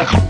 like